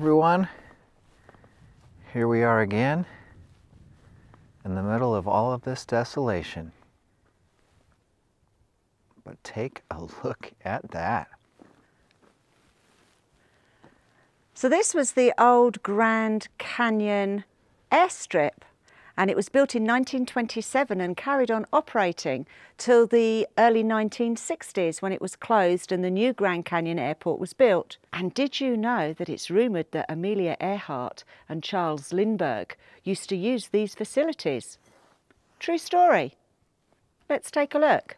Everyone. Here we are again in the middle of all of this desolation. But take a look at that. So this was the old Grand Canyon airstrip and it was built in 1927 and carried on operating till the early 1960s when it was closed and the new Grand Canyon Airport was built. And did you know that it's rumoured that Amelia Earhart and Charles Lindbergh used to use these facilities? True story. Let's take a look.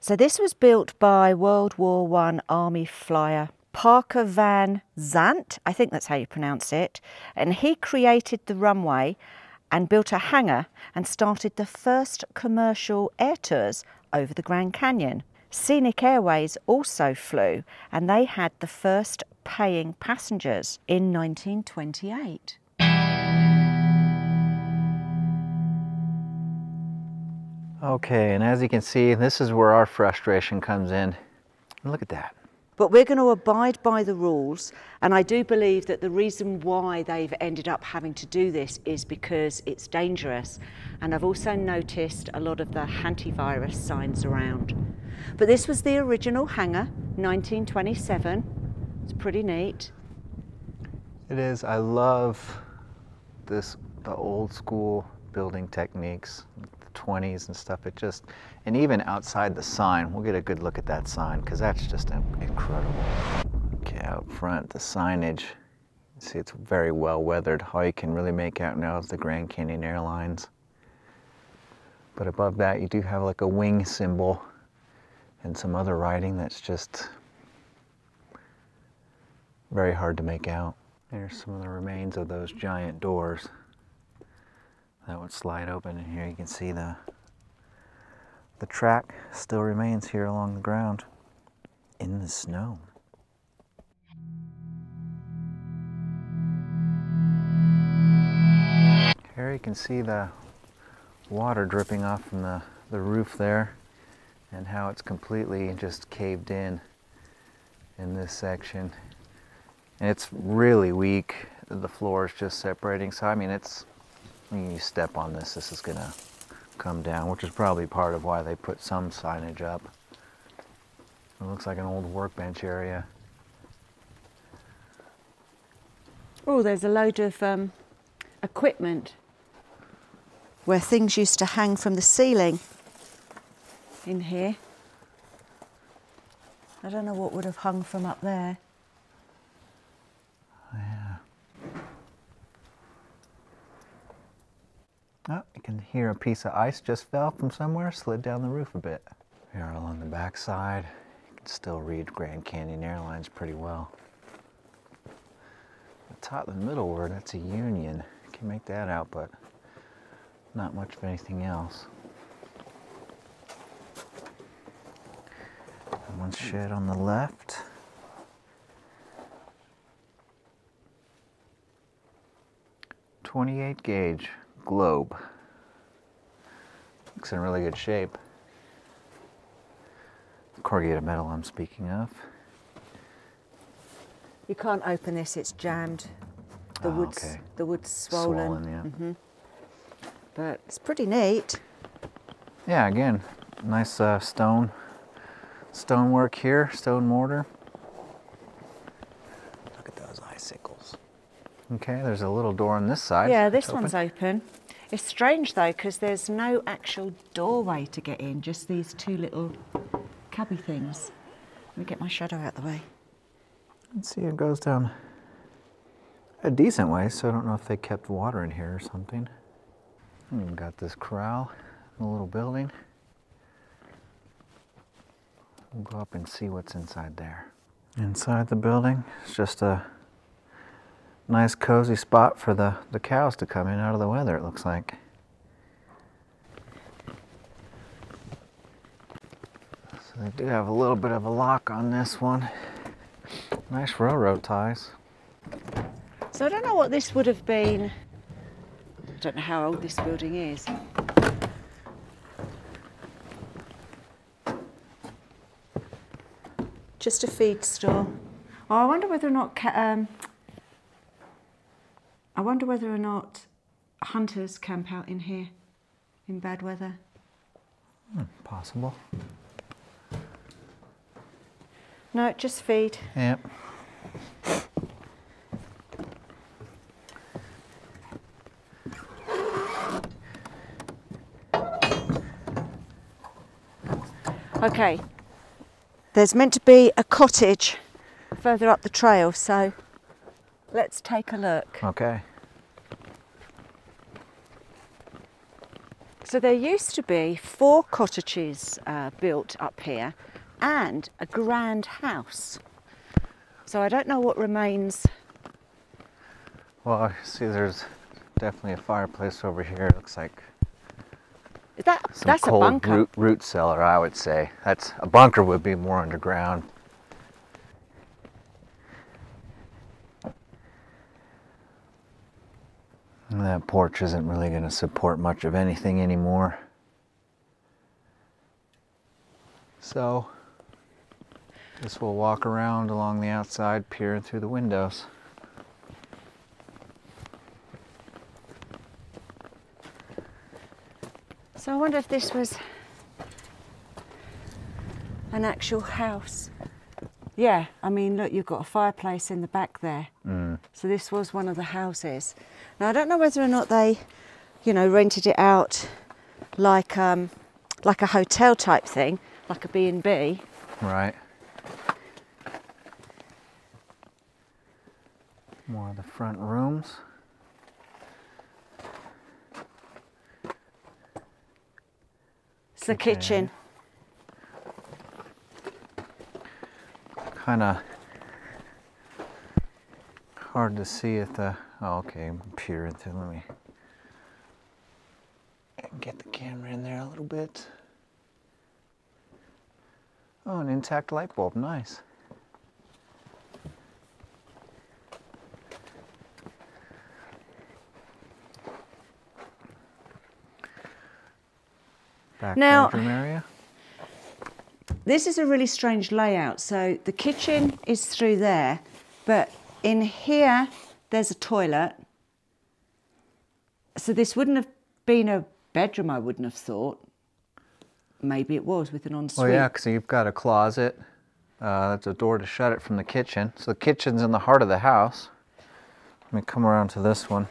So this was built by World War I Army flyer Parker Van Zandt, I think that's how you pronounce it, and he created the runway and built a hangar and started the first commercial air tours over the Grand Canyon. Scenic Airways also flew and they had the first paying passengers in 1928. Okay, and as you can see, this is where our frustration comes in. Look at that. But we're going to abide by the rules. And I do believe that the reason why they've ended up having to do this is because it's dangerous. And I've also noticed a lot of the antivirus signs around. But this was the original hangar, 1927. It's pretty neat. It is. I love this, the old school building techniques. 20s and stuff. It just, and even outside the sign, we'll get a good look at that sign because that's just incredible. Okay, out front, the signage, see it's very well weathered. All you can really make out now is the Grand Canyon Airlines. But above that, you do have like a wing symbol and some other writing that's just very hard to make out. There's some of the remains of those giant doors that would slide open and here you can see the the track still remains here along the ground in the snow. Here you can see the water dripping off from the, the roof there and how it's completely just caved in in this section. And it's really weak. The floor is just separating. So I mean, it's when you step on this, this is going to come down, which is probably part of why they put some signage up. It looks like an old workbench area. Oh, there's a load of um, equipment where things used to hang from the ceiling in here. I don't know what would have hung from up there. Oh, you can hear a piece of ice just fell from somewhere, slid down the roof a bit. We Here along the back side, you can still read Grand Canyon Airlines pretty well. The top, the middle word, that's a union. You can make that out, but not much of anything else. And one shed on the left. Twenty-eight gauge globe. Looks in really good shape. Corrugated metal I'm speaking of. You can't open this, it's jammed. The oh, wood's okay. the wood's swollen. Swollen, yeah. Mm -hmm. But it's pretty neat. Yeah, again, nice uh, stone stonework here, stone mortar. Look at those icicles. Okay, there's a little door on this side. Yeah, this one's open. It's strange though because there's no actual doorway to get in, just these two little cubby things. Let me get my shadow out of the way. Let's see, it goes down a decent way, so I don't know if they kept water in here or something. We've got this corral, a little building. We'll go up and see what's inside there. Inside the building, it's just a nice cozy spot for the, the cows to come in out of the weather, it looks like. So they do have a little bit of a lock on this one. Nice railroad ties. So I don't know what this would have been. I don't know how old this building is. Just a feed store. Oh, I wonder whether or not um, I wonder whether or not hunters camp out in here in bad weather. Hmm, possible. No, just feed. Yep. Okay. There's meant to be a cottage further up the trail, so let's take a look. Okay. So there used to be four cottages uh, built up here and a grand house. So I don't know what remains. Well, I see there's definitely a fireplace over here. It looks like Is that some that's a cold bunker? root, root cellar, I would say. That's a bunker would be more underground. That porch isn't really going to support much of anything anymore. So, guess we'll walk around along the outside, peering through the windows. So I wonder if this was an actual house. Yeah, I mean, look, you've got a fireplace in the back there. Mm. So this was one of the houses. Now I don't know whether or not they, you know, rented it out like um, like a hotel type thing, like a B and B. Right. More of the front rooms. It's the Okay. kitchen. Kind of hard to see at the. Oh, okay, I'm peering through. Let me get the camera in there a little bit. Oh, an intact light bulb. Nice. Back Now- bedroom area. This is a really strange layout. So the kitchen is through there, but in here there's a toilet. So this wouldn't have been a bedroom, I wouldn't have thought. Maybe it was with an ensuite. Well, yeah, because you've got a closet. Uh, that's a door to shut it from the kitchen. So the kitchen's in the heart of the house. Let me come around to this one.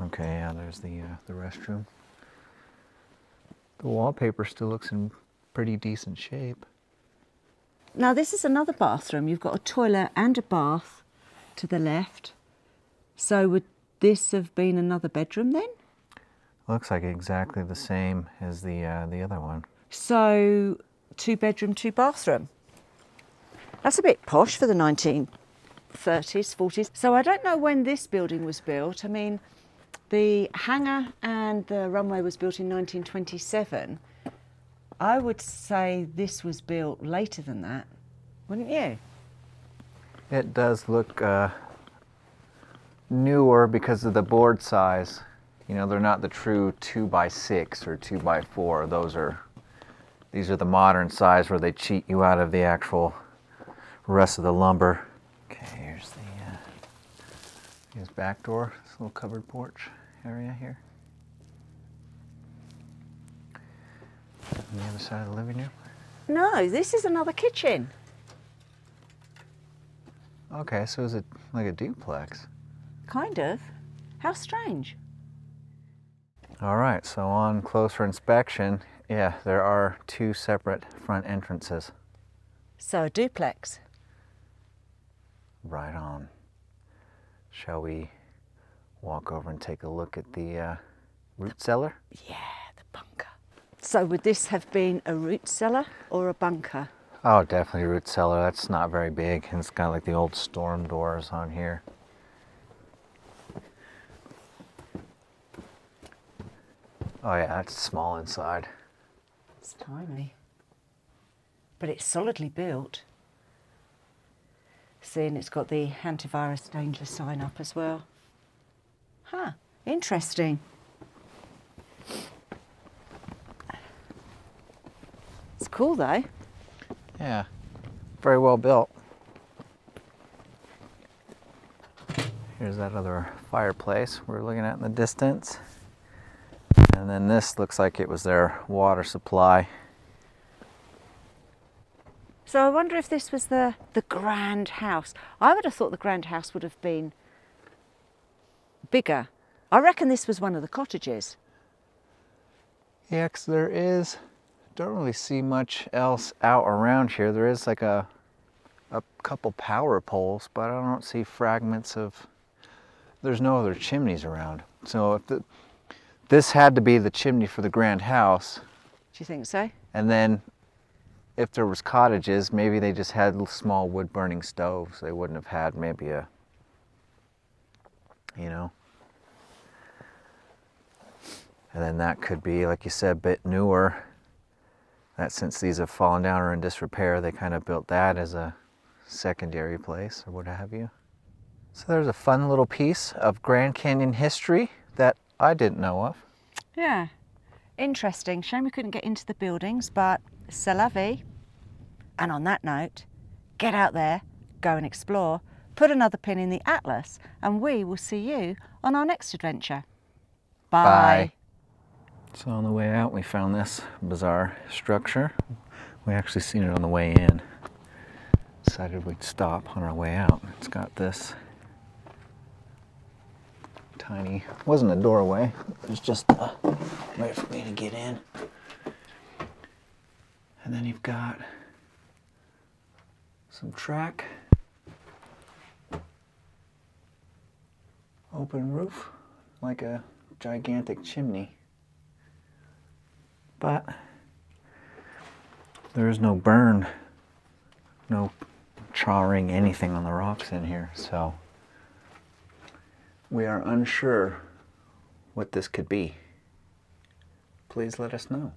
Okay, yeah, there's the uh, the restroom. The wallpaper still looks in pretty decent shape. Now this is another bathroom. You've got a toilet and a bath to the left. So would this have been another bedroom then? Looks like exactly the same as the uh, the other one. So two bedroom, two bathroom. That's a bit posh for the 1930s, 40s. So I don't know when this building was built. I mean, the hangar and the runway was built in 1927. I would say this was built later than that, wouldn't you? It does look uh, newer because of the board size. You know, they're not the true two by six or two by four. Those are these are the modern size where they cheat you out of the actual rest of the lumber. Okay, here's the uh, here's back door. This little covered porch area here. On the other side of the living room. No, this is another kitchen. Okay, so is it like a duplex? Kind of. How strange. All right, so on closer inspection, yeah, there are two separate front entrances. So a duplex. Right on. Shall we walk over and take a look at the uh, root cellar? Yeah. So would this have been a root cellar or a bunker? Oh, definitely root cellar. That's not very big, and it's got like the old storm doors on here. Oh yeah, that's small inside. It's tiny. But it's solidly built. Seeing it's got the antivirus danger sign up as well. Huh, interesting. Cool though. Yeah. very well built. Here's that other fireplace we're looking at in the distance. And then this looks like it was their water supply. So I wonder if this was the, the grand house. I would have thought the grand house would have been bigger. I reckon this was one of the cottages. Yeah, there is, don't really see much else out around here. There is like a, a couple power poles, but I don't see fragments of, there's no other chimneys around. So if the, this had to be the chimney for the grand house, Do you think so? and then if there was cottages, maybe they just had small wood burning stoves. They wouldn't have had maybe a, you know. And then that could be, like you said, a bit newer. That since these have fallen down or in disrepair, they kind of built that as a secondary place or what have you. So there's a fun little piece of Grand Canyon history that I didn't know of. Yeah. Interesting. Shame we couldn't get into the buildings, but c'est la vie. And on that note, get out there, go and explore, put another pin in the atlas, and we will see you on our next adventure. Bye. Bye. So on the way out, we found this bizarre structure. We actually seen it on the way in. Decided we'd stop on our way out. It's got this tiny, wasn't a doorway. It was just a way for me to get in. And then you've got some track, open roof, like a gigantic chimney. But there is no burn, no charring anything on the rocks in here, so we are unsure what this could be. Please let us know.